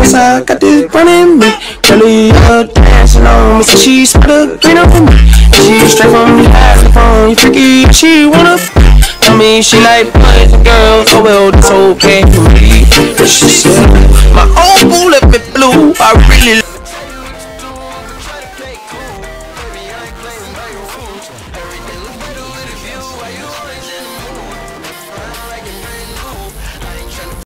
Yes, I got this running me. Really up dancing on me. So she spit a green up in me. She's straight from the iPhone. You freaky, she wanna f. Tell me she like boys and girls. Oh well, that's okay for me. She said, my old boo left me blue. I really.